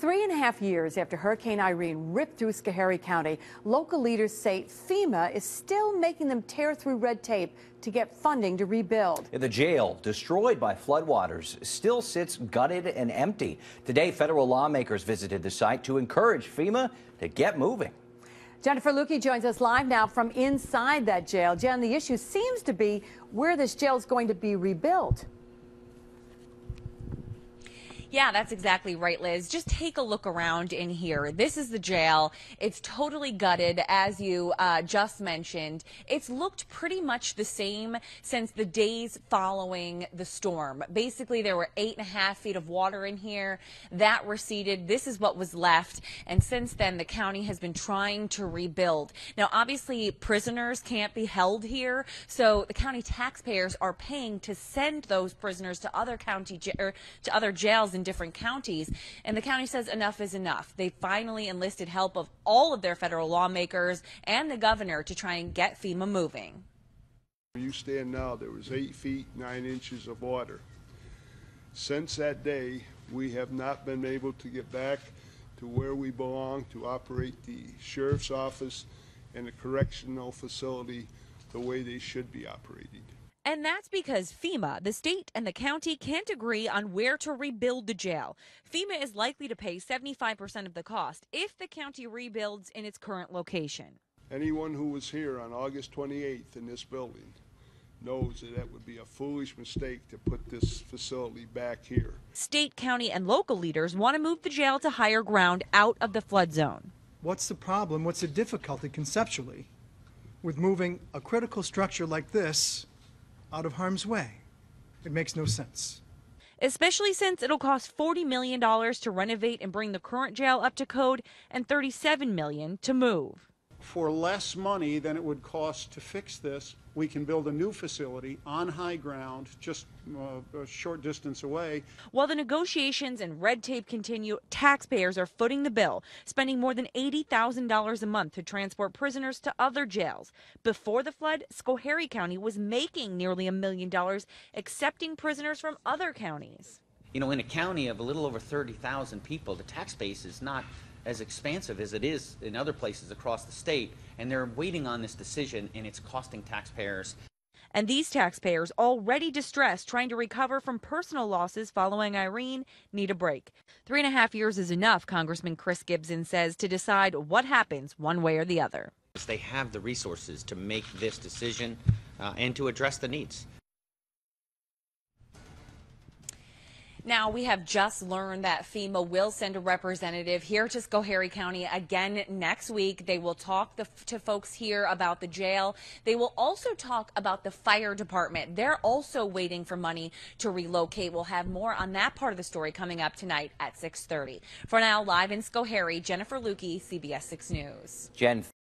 Three and a half years after Hurricane Irene ripped through Schoharie County, local leaders say FEMA is still making them tear through red tape to get funding to rebuild. The jail, destroyed by floodwaters, still sits gutted and empty. Today, federal lawmakers visited the site to encourage FEMA to get moving. Jennifer Luecke joins us live now from inside that jail. Jen, the issue seems to be where this jail is going to be rebuilt. Yeah, that's exactly right, Liz. Just take a look around in here. This is the jail. It's totally gutted, as you uh, just mentioned. It's looked pretty much the same since the days following the storm. Basically, there were eight and a half feet of water in here. That receded. This is what was left. And since then, the county has been trying to rebuild. Now, obviously, prisoners can't be held here, so the county taxpayers are paying to send those prisoners to other county to other jails in different counties. And the county says enough is enough. They finally enlisted help of all of their federal lawmakers and the governor to try and get FEMA moving. Where you stand now, there was eight feet, nine inches of water. Since that day, we have not been able to get back to where we belong to operate the sheriff's office and the correctional facility the way they should be operated. And that's because FEMA, the state and the county can't agree on where to rebuild the jail. FEMA is likely to pay 75% of the cost if the county rebuilds in its current location. Anyone who was here on August 28th in this building knows that that would be a foolish mistake to put this facility back here. State, county, and local leaders want to move the jail to higher ground out of the flood zone. What's the problem? What's the difficulty conceptually with moving a critical structure like this out of harm's way. It makes no sense. Especially since it'll cost $40 million to renovate and bring the current jail up to code and 37 million to move for less money than it would cost to fix this, we can build a new facility on high ground, just uh, a short distance away. While the negotiations and red tape continue, taxpayers are footing the bill, spending more than $80,000 a month to transport prisoners to other jails. Before the flood, Schoharie County was making nearly a million dollars accepting prisoners from other counties. You know, in a county of a little over 30,000 people, the tax base is not as expansive as it is in other places across the state, and they're waiting on this decision, and it's costing taxpayers. And these taxpayers, already distressed trying to recover from personal losses following Irene, need a break. Three and a half years is enough, Congressman Chris Gibson says, to decide what happens one way or the other. They have the resources to make this decision uh, and to address the needs. Now, we have just learned that FEMA will send a representative here to Schoharie County again next week. They will talk the, to folks here about the jail. They will also talk about the fire department. They're also waiting for money to relocate. We'll have more on that part of the story coming up tonight at 6.30. For now, live in Schoharie, Jennifer Luecke, CBS 6 News. Jen.